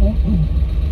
嗯嗯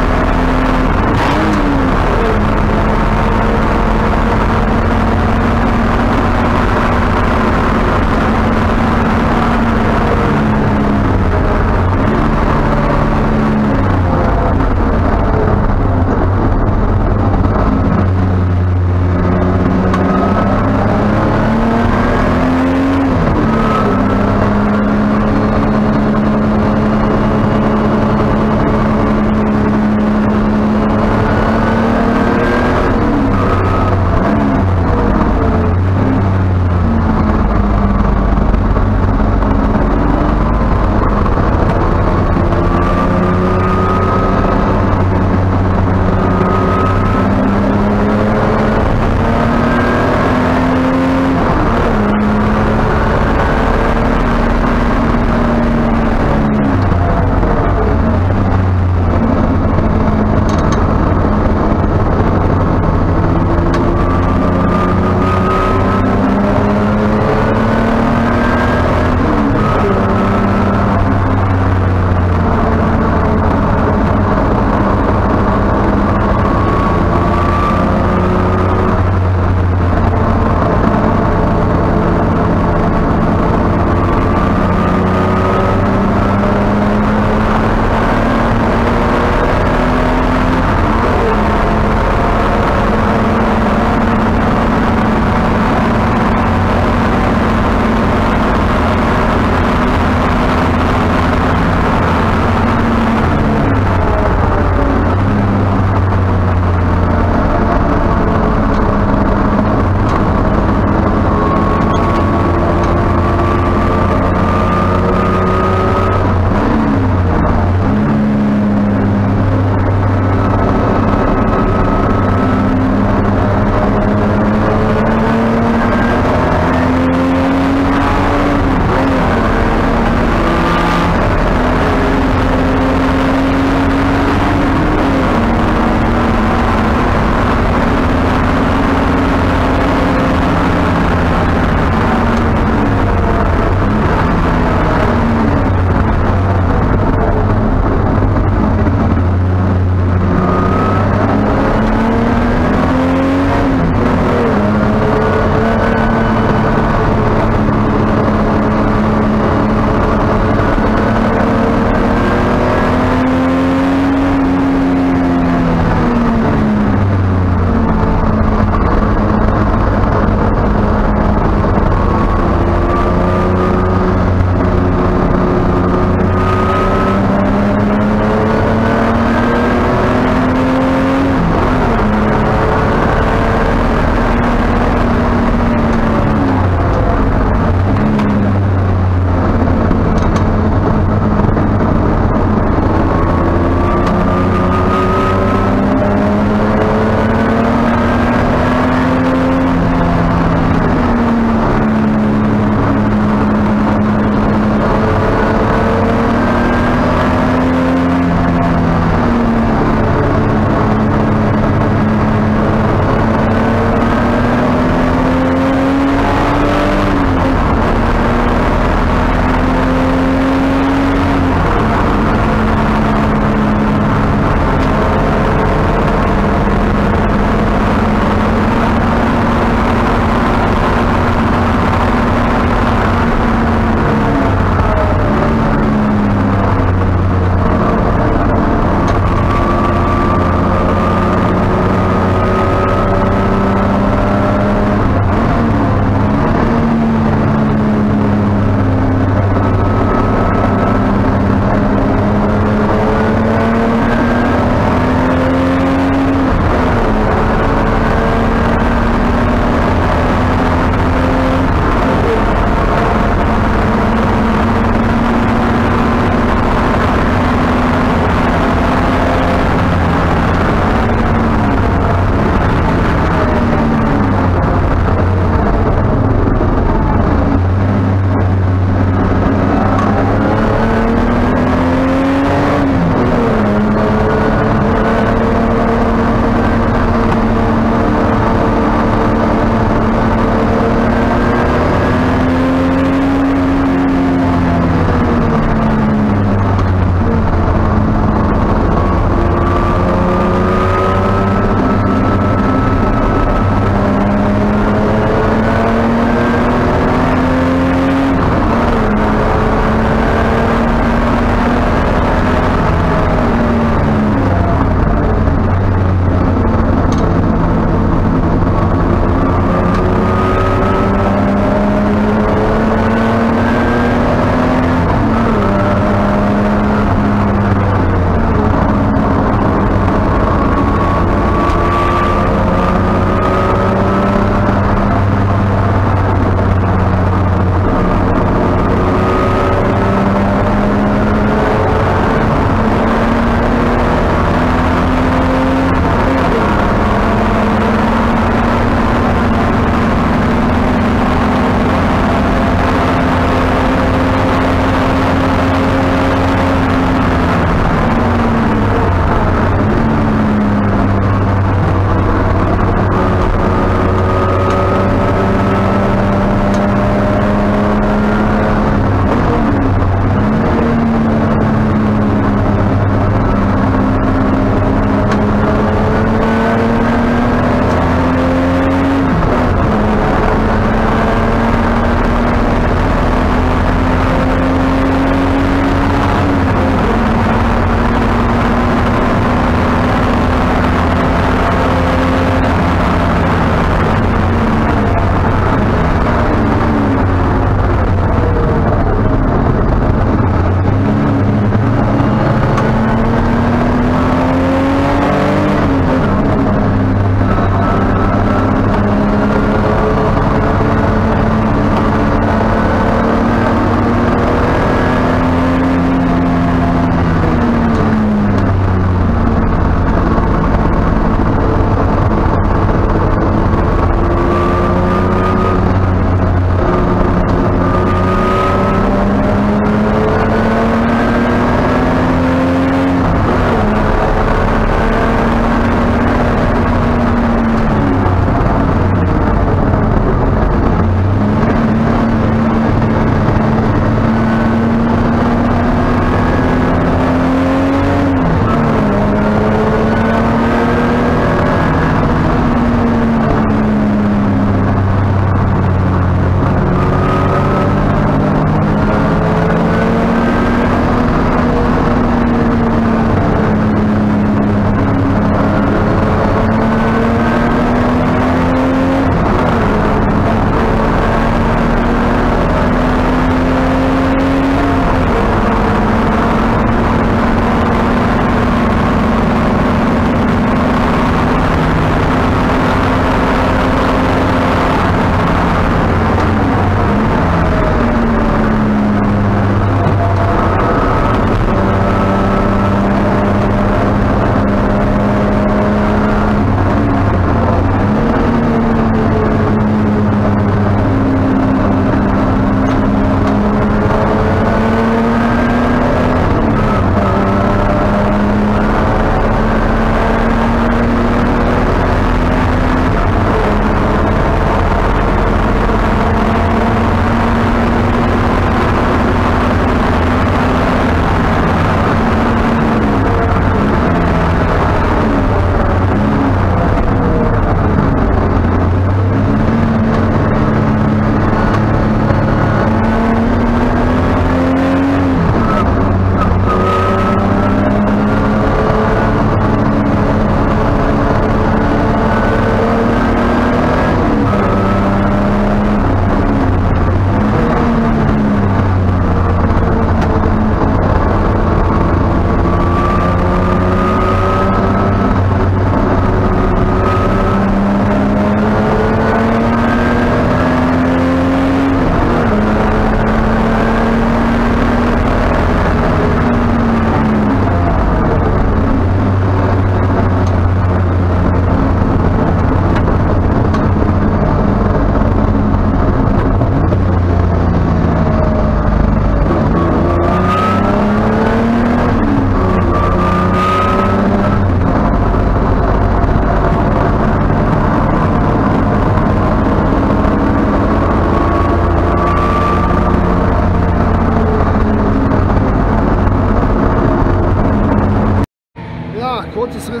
Ein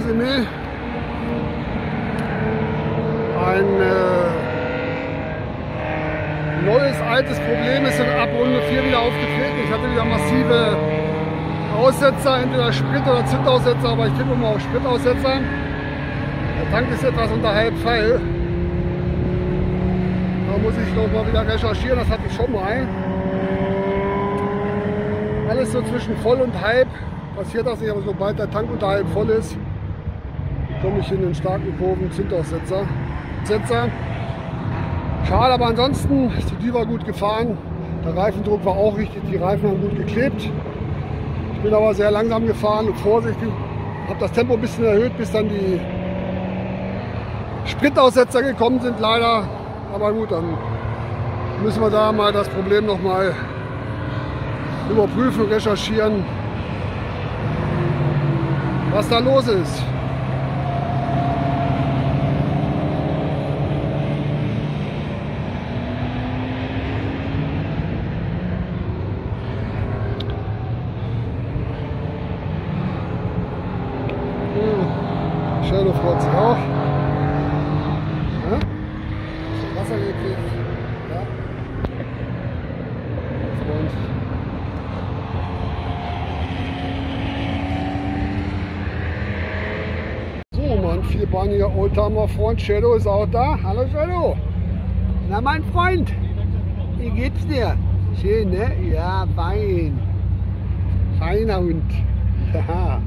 äh, neues, altes Problem ist in ab Runde 4 wieder aufgetreten. Ich hatte wieder massive Aussetzer, entweder Sprit- oder Zündaussetzer, aber ich tippe immer auf Spritaussetzer. Der Tank ist etwas unter halb voll. Da muss ich noch mal wieder recherchieren, das hatte ich schon mal. Alles so zwischen voll und halb passiert das nicht, aber sobald der Tank unter halb voll ist, komme ich in den starken Kurven Zündaussetzer. Setzer. Schade, aber ansonsten die Diva gut gefahren. Der Reifendruck war auch richtig, die Reifen haben gut geklebt. Ich bin aber sehr langsam gefahren und vorsichtig. Habe das Tempo ein bisschen erhöht, bis dann die Spritaussetzer gekommen sind, leider. Aber gut, dann müssen wir da mal das Problem noch mal überprüfen, recherchieren, was da los ist. Schöne freut sich auch. Ja? Wasser gekriegt. Ja. Freund. So, mein vierbeiniger Oldtimer-Freund Shadow ist auch da. Hallo Shadow. Na, mein Freund. Wie geht's dir? Schön, ne? Ja, fein. Feiner Hund. Ja.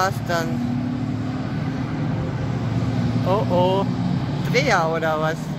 War's dann. Oh oh. Dreher oder was?